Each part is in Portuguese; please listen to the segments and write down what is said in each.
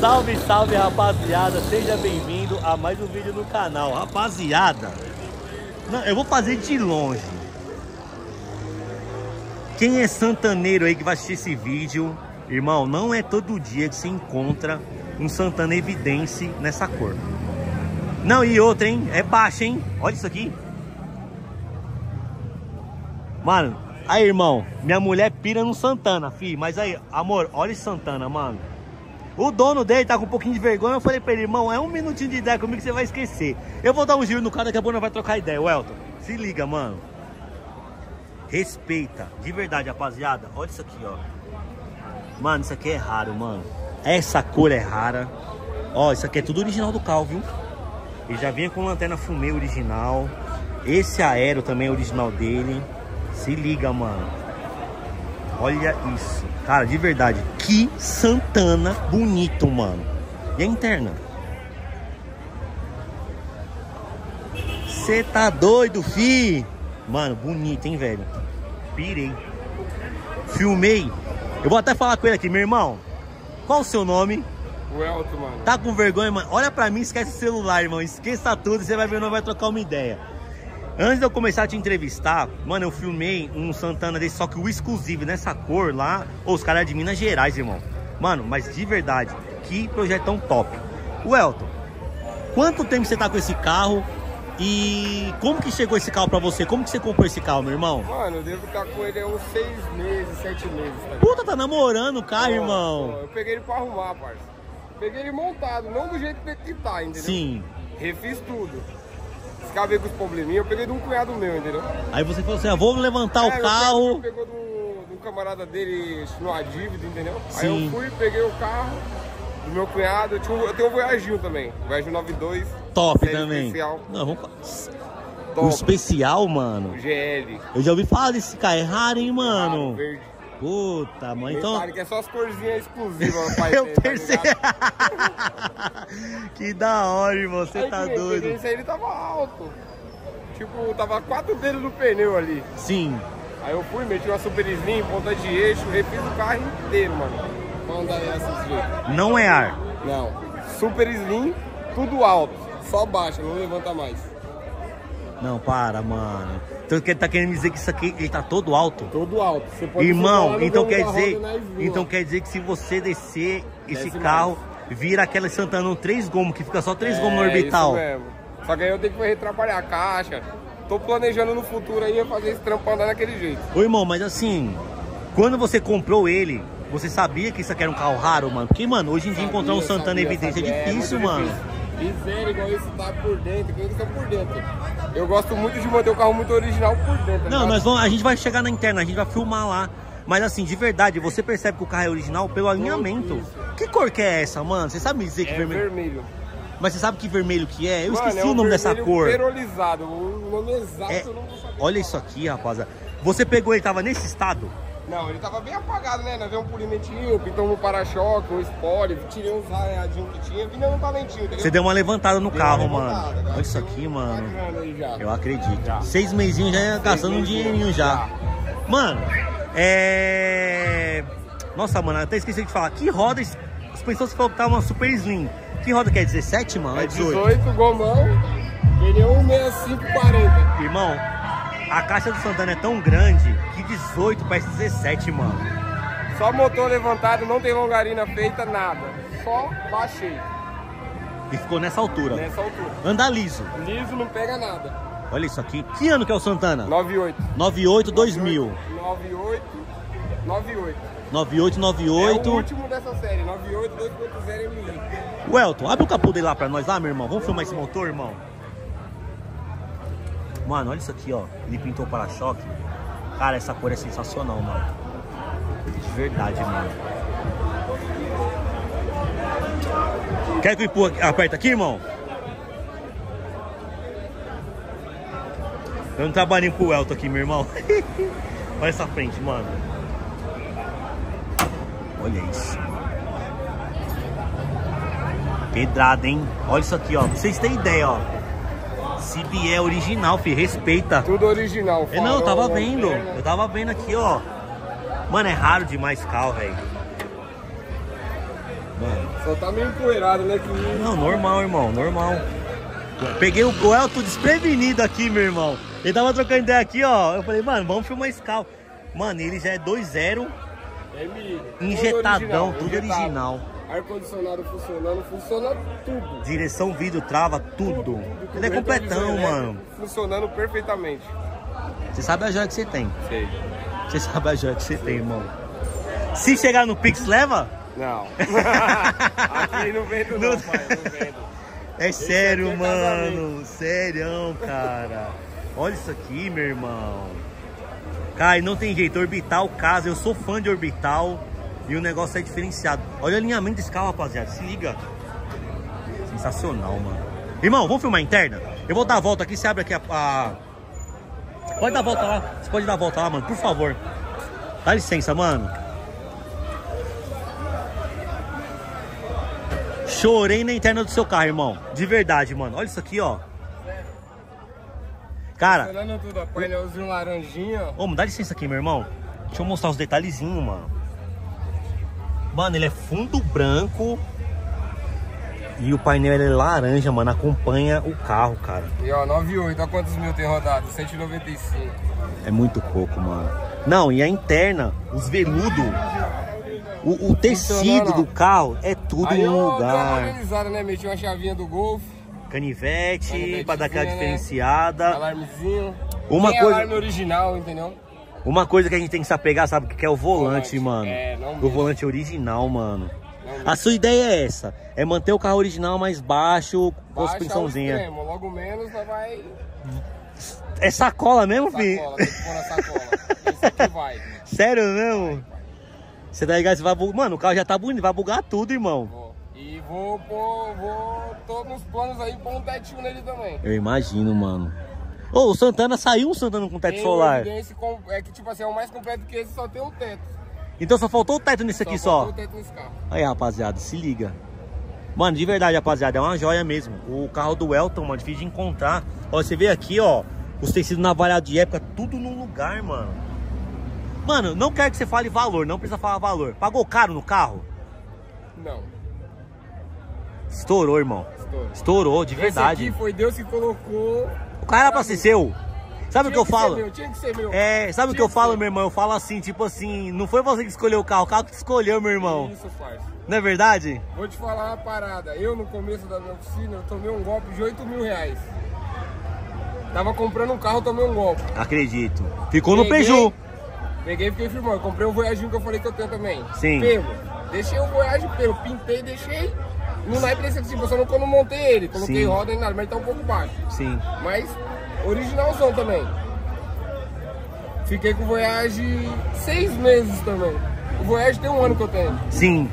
Salve, salve, rapaziada. Seja bem-vindo a mais um vídeo no canal. Rapaziada, não, eu vou fazer de longe. Quem é santaneiro aí que vai assistir esse vídeo, irmão, não é todo dia que você encontra um Santana Evidência nessa cor. Não, e outra, hein? É baixa, hein? Olha isso aqui. Mano, aí, irmão, minha mulher pira no Santana, fi. Mas aí, amor, olha esse Santana, mano. O dono dele tá com um pouquinho de vergonha. Eu falei pra ele, irmão, é um minutinho de ideia comigo que você vai esquecer. Eu vou dar um giro no cara, daqui a pouco vai trocar ideia. O Elton, se liga, mano. Respeita. De verdade, rapaziada. Olha isso aqui, ó. Mano, isso aqui é raro, mano. Essa cor é rara. Ó, isso aqui é tudo original do carro, viu? Ele já vinha com lanterna fumê original. Esse aero também é original dele. Se liga, mano. Olha isso. Cara, de verdade. Que Santana bonito, mano. E a interna? Você tá doido, fi? Mano, bonito, hein, velho? Pirei. Filmei. Eu vou até falar com ele aqui, meu irmão. Qual o seu nome? O Elton, mano. Tá com vergonha, mano? Olha pra mim, esquece o celular, irmão. Esqueça tudo, você vai ver, não vai trocar uma ideia. Antes de eu começar a te entrevistar, mano, eu filmei um Santana desse, só que o exclusivo nessa cor lá. Ô, os caras é de Minas Gerais, irmão. Mano, mas de verdade, que projetão top. O Elton, quanto tempo você tá com esse carro? E como que chegou esse carro pra você? Como que você comprou esse carro, meu irmão? Mano, eu devo estar com ele há uns seis meses, sete meses. Tá? Puta, tá namorando o carro, irmão. Eu peguei ele pra arrumar, parça. Peguei ele montado, não do jeito que tá, entendeu? Sim. Refiz tudo. Escavei com os probleminhas, eu peguei de um cunhado meu, entendeu? Aí você falou assim, ah, vou levantar É, o carro. Pegou camarada dele numa dívida, entendeu? Aí Sim. eu fui, peguei o carro do meu cunhado. Eu, tinha eu tenho um Voyaginho também. Voyagio 92. Top também. Especial, Não, vamos... top. O especial, mano. GL. Eu já ouvi falar desse carro, é raro, hein, Mano, mano. verde. Puta, mano. Então. Que é só as corzinhas exclusivas, pai. Eu tá percebi. ligado? que da hora, irmão. Você tá que doido. Esse aí ele tava alto. Tipo, tava quatro dedos no pneu ali. Sim. Aí eu fui, meti uma super slim, ponta de eixo, refiz o carro inteiro, mano. Pra andar essa desse jeito. Não é ar. Não. Super slim, tudo alto. Só baixa, não levanta mais. Não, para, mano. Então ele tá querendo me dizer que isso aqui ele tá todo alto? Todo alto. Você pode Irmão, então quer dizer. Então quer dizer que se você descer esse Desce carro, vira aquela Santana três gomos, que fica só três É, gomos no orbital. Isso mesmo. Só que aí eu tenho que retrabalhar a caixa. Tô planejando no futuro aí fazer esse trampo andar daquele jeito. Ô irmão, mas assim, quando você comprou ele, você sabia que isso aqui era um carro raro, mano? Porque, mano, hoje em dia encontrar um Sabia, Santana sabia, Evidência sabia. é difícil, muito mano. difícil. Zero igual esse tá por dentro, que eles estão por dentro. Eu gosto muito de manter o carro muito original por dentro. Não, tá? nós vamos, a gente vai chegar na interna, a gente vai filmar lá. Mas assim, de verdade, você percebe que o carro é original pelo alinhamento. isso. Que cor que é essa, mano? Você sabe me dizer que É vermelho? vermelho. Mas você sabe que vermelho que é? Eu Mano, esqueci é o nome dessa cor. perolizado. O nome exato É, eu não vou saber. olha isso aqui, rapaziada. Você pegou ele, tava nesse estado? Não, ele tava bem apagado, né? Nós deu um polimentinho, pintamos um para-choque, um spoiler, tirei uns raiadinhos que tinha, vinha um talentinho, entendeu? Você deu uma levantada no Deu carro, mano. levantada, cara. Olha isso aqui, mano. já. Eu acredito. Já. Seis mesinhos já ia gastando um dinheirinho já. já. Mano, é. Nossa, mano, até esqueci de falar. Que roda. As pessoas falaram que tava uma super slim. Que roda que é 17, mano? É É 18. 18, gomão, pneu 16540. Irmão, a caixa do Santana é tão grande que 18 parece 17, mano. Só motor levantado, não tem longarina feita, nada. Só baixei, E ficou nessa altura. nessa altura. Anda liso. Liso não pega nada. Olha isso aqui. Que ano que é o Santana? 98. 98, 2000. 98, 98. 98, É o 98. último dessa série, 98, 2.0 MI. O Elton, abre o capô dele lá pra nós lá, meu irmão. Vamos filmar esse motor, irmão? Mano, olha isso aqui, ó. Ele pintou o para-choque. Cara, essa cor é sensacional, mano. De verdade, mano. Quer que eu empurra, aperta aqui, irmão? Dando um trabalhinho pro Elton aqui, meu irmão. olha essa frente, mano. Olha isso. Pedrada, hein? Olha isso aqui, ó. Pra vocês terem ideia, ó. CBE é original, fi. Respeita. Tudo original. É, não, eu farol, tava vendo. Eu tava vendo aqui, ó. Mano, é raro demais carro, velho. Mano, Só tá meio empoeirado, né? Que... Não, normal, irmão, normal. Peguei o Elton desprevenido aqui, meu irmão. Ele tava trocando ideia aqui, ó. Eu falei, mano, vamos filmar esse carro. Mano, ele já é 2.0 M, injetadão, tudo injetado. original. Ar-condicionado funcionando, funciona tudo. Direção, vidro, trava, tudo. Ele é completão, mano. Funcionando perfeitamente. Você sabe a joia que você tem. Sei. Você sabe a joia que você tem, irmão. Se chegar no Pix, leva? Não. Aqui não vendo não, Não- pai. Não vendo. É sério, aqui é mano. Sério, cara. Olha isso aqui, meu irmão. Cara, e não tem jeito. Orbital, casa. Eu sou fã de Orbital. E o negócio é diferenciado. Olha o alinhamento desse carro, rapaziada. Se liga. Sensacional, mano. Irmão, vamos filmar a interna? Eu vou dar a volta aqui. Você abre aqui a... a- Pode dar a volta lá. Você pode dar a volta lá, mano. Por favor. Dá licença, mano. Chorei na interna do seu carro, irmão. De verdade, mano. Olha isso aqui, ó. Cara, Funcionando tudo, ó. Painelzinho laranjinha, ô, me dá licença aqui, meu irmão. Deixa eu mostrar os detalhezinhos, mano. Mano, ele é fundo branco. E o painel é laranja, mano. Acompanha o carro, cara. E ó, 98, olha quantos mil tem rodado? 195. É muito pouco, mano. Não, e a interna, os veludos, o, o tecido do carro é tudo Aí em eu um dei uma lugar. organizada, né? Meti uma chavinha do Golf, Canivete, pra dar aquela né? diferenciada. alarmezinho. Uma Tem coisa- alarme original, entendeu? Uma coisa que a gente tem que se apegar, sabe? Que é o volante, Volante. mano. É, não o mexe. volante original, mano. A sua ideia é essa: é manter o carro original mais baixo, com Baixa suspensãozinha. extremo, Logo menos vai É sacola mesmo, filho? sacola, tem que pôr na sacola. Vai. Sério mesmo? Você tá ligado? Você vai bugar. Mano, o carro já tá bonito, vai bugar tudo, irmão. Vou. E vou pôr, vou, tô nos planos aí pôr um tetinho nele também. Eu imagino, mano. Ô, o Santana saiu um Santana com teto Tem solar. com- é que tipo assim, é o mais completo que esse, só tem o teto. Então só faltou o teto nesse aqui só. nesse carro. Aí, rapaziada, se liga. Mano, de verdade, rapaziada, é uma joia mesmo. O carro do Elton, mano, difícil de encontrar. Ó, você vê aqui, ó, os tecidos navalhados de época, tudo no lugar, mano. Mano, não quero que você fale valor, não precisa falar valor. Pagou caro no carro? Não, Estourou, irmão. estoura. Estourou, de Esse verdade. aqui foi Deus que colocou. O cara era pra ser seu. Sabe o que eu falo? Meu, tinha que ser meu. É, sabe o que eu falo, meu irmão? Eu falo assim, tipo assim, não foi você que escolheu o carro, o carro que escolheu, meu irmão. Isso, parça. Não é verdade? Vou te falar uma parada. Eu, no começo da minha oficina, eu tomei um golpe de 8 mil reais. Tava comprando um carro, tomei um golpe. Acredito. Ficou no Peguei, preju. Peguei e fiquei firmando. Eu comprei o Voyaginho que eu falei que eu tenho também. Sim. Pelo. Deixei o Voyage pelo. Pintei, deixei. No naipe desse aqui, só não quando eu montei ele. Coloquei Sim. roda e nada, mas tá um pouco baixo. Sim. Mas originalzão também. Fiquei com o Voyage seis meses também. O Voyage tem um ano que eu tenho. Sim.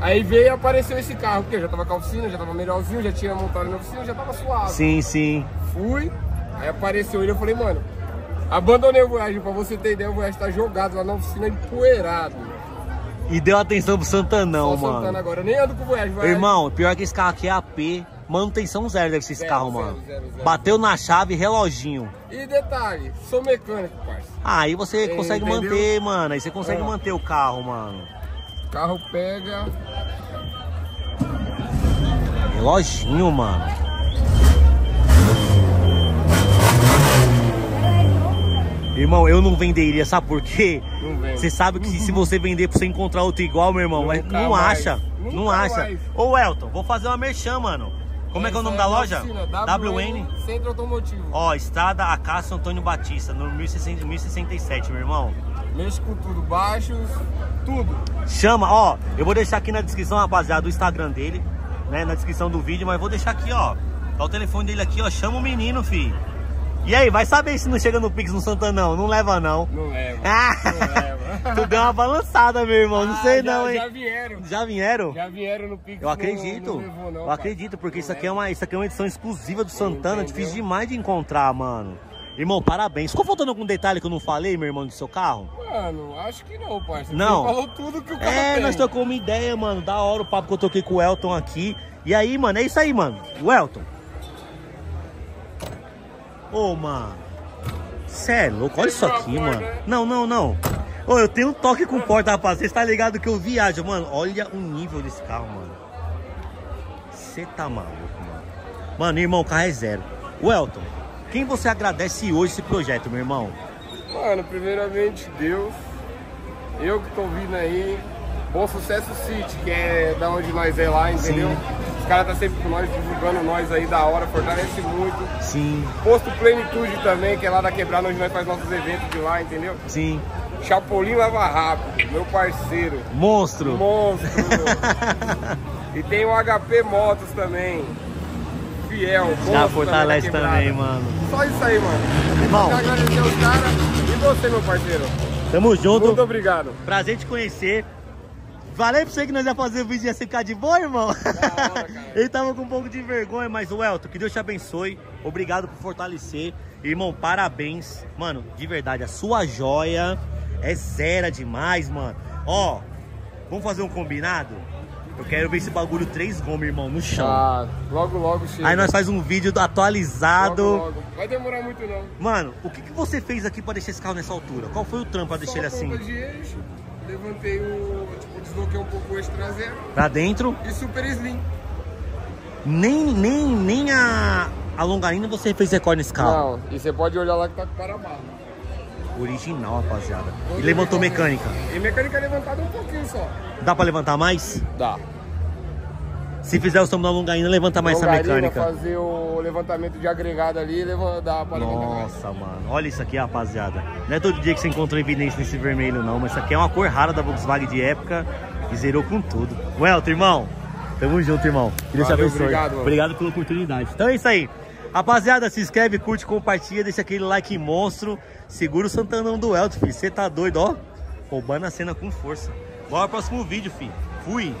Aí veio e apareceu esse carro, porque eu já tava com a oficina, já tava melhorzinho, já tinha montado na oficina, já tava suave. Sim, sim. Fui, aí apareceu ele, eu falei, mano, abandonei o Voyage, pra você ter ideia, o Voyage tá jogado lá na oficina empoeirado. E deu atenção pro Santanão, Só Santana mano. agora, eu nem ando com o Voyage, Voyage. Irmão, pior que esse carro aqui é AP. Manutenção zero deve ser esse Zero, carro, zero, mano. zero. Bateu na chave, reloginho. E detalhe, sou mecânico, parça. Aí você consegue entendeu? manter, mano. Aí você consegue É. manter o carro, mano. O carro pega, Reloginho, mano. Irmão, eu não venderia, sabe por quê? Você sabe que se você vender pra você encontrar outro igual, meu irmão, mas Nunca não mais. acha. Nunca Não acha. mais. Ô, Elton, vou fazer uma merchan, mano. Como é que é o nome da loja? WN. Centro Automotivo. Ó, Estrada Acácio Antônio Batista, no 1060 1067, meu irmão. Mexe com tudo, baixos, tudo. Chama, ó, eu vou deixar aqui na descrição, rapaziada, o Instagram dele, né, na descrição do vídeo, mas vou deixar aqui, ó. Tá o telefone dele aqui, ó, chama o menino, fi. E aí, vai saber se não chega no Pix no Santanão, não leva não. Não leva. Ah, Não leva. tu deu uma balançada, meu irmão, não Ah, sei já- não, hein. Já vieram. Já vieram? Já vieram no Pix. Eu acredito, Não, não levou, não, eu acredito, porque Não isso aqui, é uma, isso aqui é uma edição exclusiva do Santana, Entendeu? difícil demais de encontrar, mano. Irmão, parabéns. Ficou faltando algum detalhe que eu não falei, meu irmão, do seu carro? Mano, acho que não, parceiro. Não. Você falou tudo que o carro É, tem. nós trocamos uma ideia, mano. Da hora o papo que eu toquei com o Elton aqui. E aí, mano, é isso aí, mano. O Elton. Ô, mano. Cê é louco, olha isso aqui, mano. Não, não, não. Ô, eu tenho um toque com porta, rapaz. Você tá ligado que eu viajo, mano. Olha o nível desse carro, mano. Você tá maluco, mano. Mano, irmão, o carro é zero. O Elton, quem você agradece hoje esse projeto, meu irmão? Mano, primeiramente Deus. Eu que tô vindo aí. Bom Sucesso City, que é da onde nós é lá, entendeu? Sim. Os caras tá sempre com nós, divulgando nós aí da hora, fortalece muito. Sim, Posto Plenitude também, que é lá da Quebrada, onde nós faz nossos eventos de lá, entendeu? sim. Chapolin Lava Rápido, meu parceiro. Monstro. Monstro. e tem o HP Motos também. Fiel, Já também fortalece quebrada. também, mano. Só isso aí, mano. Irmão. Quero agradecer os caras e você, meu parceiro. Tamo junto. Muito obrigado. Prazer te conhecer. Falei pra você que nós ia fazer o vídeo e ia ficar de boa, irmão. cara. Ele tava com um pouco de vergonha, mas o Elton, que Deus te abençoe. Obrigado por fortalecer. Irmão, parabéns. Mano, de verdade, a sua joia é zero demais, mano. Ó, vamos fazer um combinado? Eu quero ver esse bagulho três gomas, irmão, no chão. Ah, logo, logo chega. Aí nós faz um vídeo atualizado. Logo, logo. Vai demorar muito não. Mano, o que, que você fez aqui pra deixar esse carro nessa altura? Qual foi o trampo pra deixar Só ele a assim? de eixo, levantei o... Tipo, desloquei um pouco o eixo traseiro Pra dentro? e super slim. Nem, nem, nem a, a longarina você fez recorde nesse carro. Não, e você pode olhar lá que tá com para-barro. Original, rapaziada. E levantou mecânica. E mecânica levantada um pouquinho só. Dá pra levantar mais? Dá. Se fizer o som da longarina, levanta mais essa Longarina, mecânica. fazer o levantamento de agregado ali e levantar mais. Nossa, mano. Olha isso aqui, rapaziada. Não é todo dia que você encontra evidência nesse vermelho, não. Mas isso aqui é uma cor rara da Volkswagen de época e zerou com tudo. Welton, irmão. Tamo junto, irmão. Que Deus te Valeu, abençoe. obrigado, mano. Obrigado pela oportunidade. Então é isso aí. Rapaziada, se inscreve, curte, compartilha, deixa aquele like monstro. Segura o Santanão do Elton, filho. Você tá doido, ó. Roubando a cena com força. Bora pro próximo vídeo, filho. Fui.